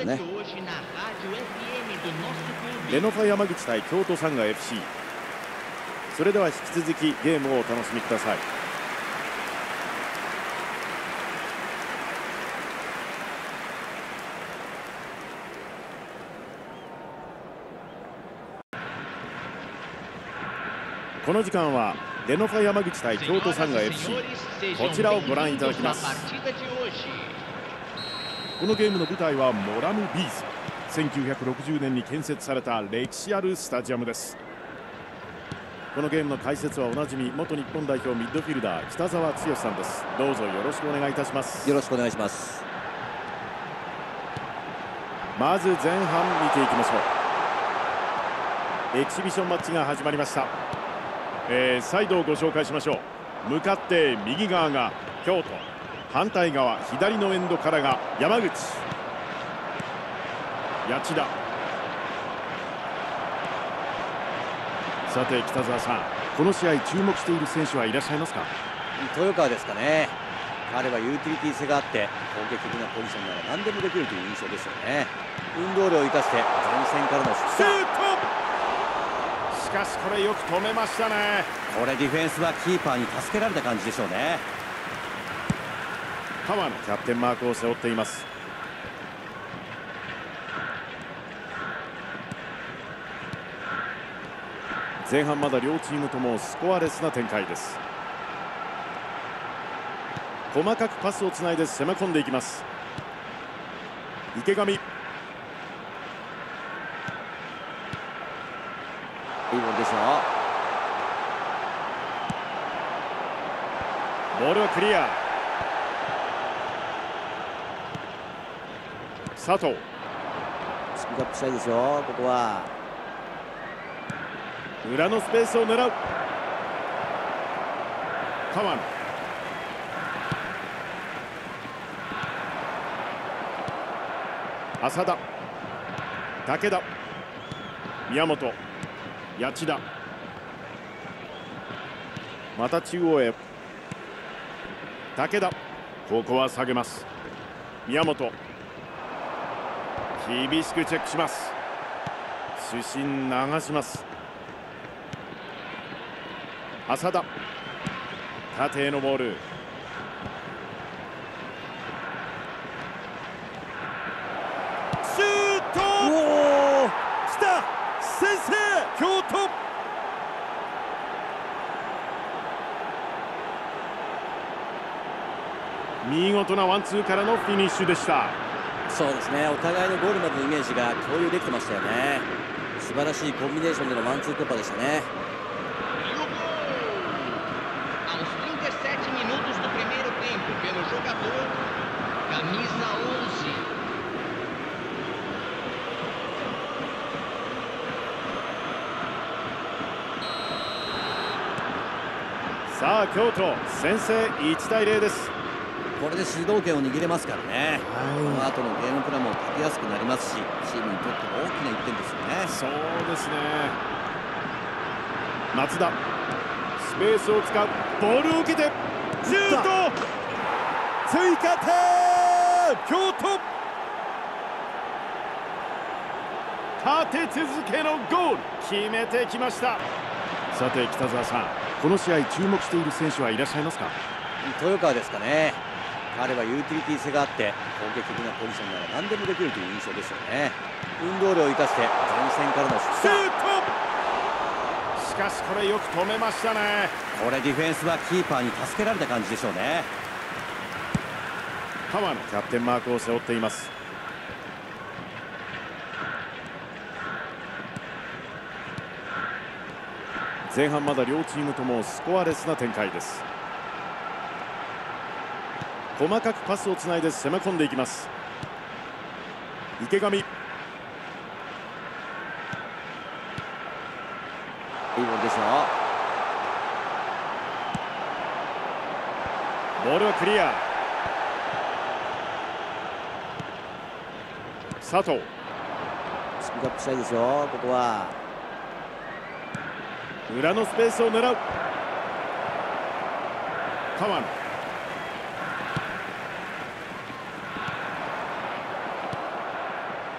よね。レノファ山口対京都サンガ FC それでは引き続きゲームをお楽しみください。この時間はレノファ山口対京都サンガ FC こちらをご覧いただきます。このゲームの舞台はモラムビーズ。1960年に建設された歴史あるスタジアムです。このゲームの解説はおなじみ元日本代表ミッドフィルダー北澤剛さんです。どうぞよろしくお願いいたします。よろしくお願いします。まず前半見ていきましょう。エキシビションマッチが始まりました、えーサイドをご紹介しましょう。向かって右側が京都反対側左のエンドからが山口。谷地田。さて北澤さんこの試合注目している選手はいらっしゃいますか？豊川ですかね。彼はユーティリティ性があって攻撃的なポジションなら何でもできるという印象ですよね。運動量を生かして前線からのシュート！しかしこれよく止めましたね。これディフェンスはキーパーに助けられた感じでしょうね川野キャプテンマークを背負っています。前半まだ両チームともスコアレスな展開です。細かくパスをつないで攻め込んでいきます。池上。いいボールでしょボールはクリア佐藤。スピードアップしたいですよここは。裏のスペースを狙う。川野浅田。武田。宮本。谷地田。また中央へ。武田。ここは下げます。宮本厳しくチェックします。主審流します。浅田。縦へのボール。シュート！来た！先制京都！見事なワンツーからのフィニッシュでしたそうですね。お互いのゴールまでのイメージが共有できてましたよね。素晴らしいコンビネーションでのワンツー突破でしたね。さあ京都先制1対0です。これで主導権を握れますからね、この後のゲームプランも立てやすくなりますしチームにとっても大きな1点ですよね。そうですね。松田スペースを使う。ボールを受けてシュート！追加点！京都！立て続けのゴール。決めてきました。さて北澤さんこの試合注目している選手はいらっしゃいますか？豊川ですかね彼はユーティリティ性があって攻撃的なポジションなら何でもできるという印象ですよね。運動量を生かして前線からのシュートしかしこれよく止めましたね。これディフェンスはキーパーに助けられた感じでしょうね。川野キャプテンマークを背負っています。前半まだ両チームともスコアレスな展開です細かくパスをつないで攻め込んでいきます。池上。いいボールでしょボールはクリア。佐藤。スピードアップしたいですよここは。裏のスペースを狙う。川野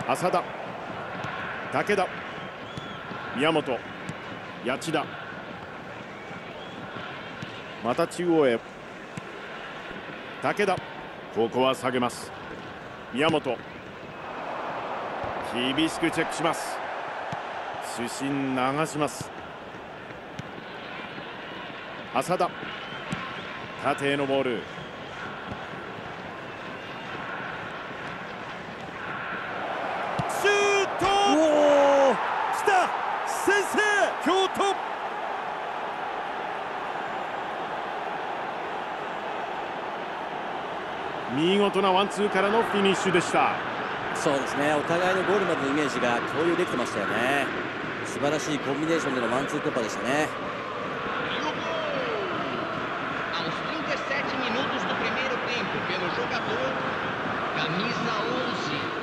浅田武田宮本谷内田。また中央へ。武田ここは下げます。宮本。厳しくチェックします。主審流します。浅田縦へのボールシュートおお来た先制京都見事なワンツーからのフィニッシュでしたそうですねお互いのゴールまでのイメージが共有できてましたよね素晴らしいコンビネーションでのワンツー突破でしたね E o gol! Aos 37 minutos do primeiro tempo, pelo jogador camisa 11.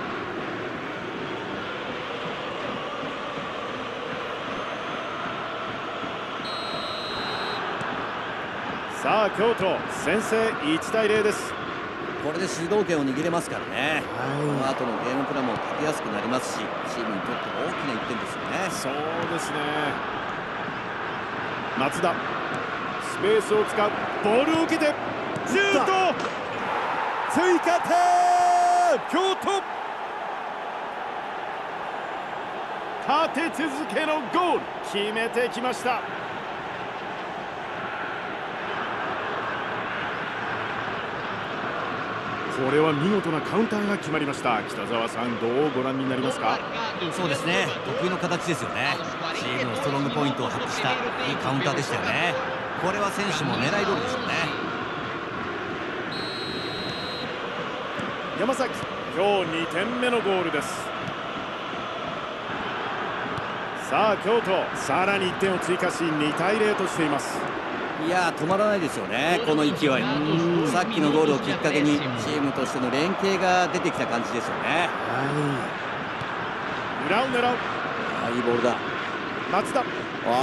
さあ京都先制1対0ですこれで主導権を握れますからね、この後のゲームプランも立てやすくなりますしチームにとって大きな1点ですよね。そうですね。松田スペースを使うボールを受けてシュート！追加点！京都！立て続けのゴール決めてきましたこれは見事なカウンターが決まりました。北澤さんどうご覧になりますか？そうですね。得意の形ですよね。チームのストロングポイントを発揮したいいカウンターでしたよね。これは選手も狙い通りでしょうね。山崎今日2点目のゴールです。さあ京都さらに1点を追加し2対0としていますいやー止まらないですよねこの勢い。さっきのゴールをきっかけにチームとしての連携が出てきた感じですよね。裏を狙う。あーいいボールだ。松田。あ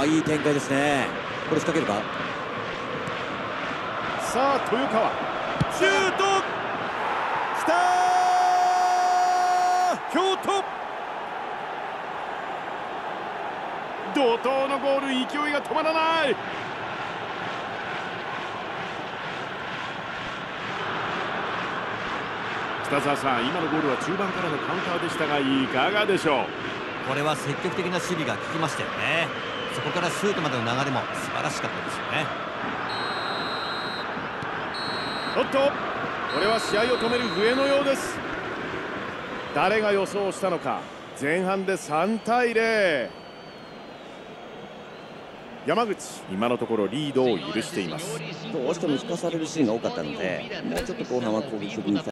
ーいい展開ですね。これ仕掛けるか？さあ豊川。シュート。きたー。京都。怒涛のゴール勢いが止まらない北澤さん今のゴールは中盤からのカウンターでしたがいかがでしょう？これは積極的な守備が効きましたよね。そこからシュートまでの流れも素晴らしかったですよね。おっとこれは試合を止める笛のようです。誰が予想したのか。前半で3対0山口今のところリードを許しています。どうしても引かされるシーンが多かったのでもうちょっと後半は攻撃的に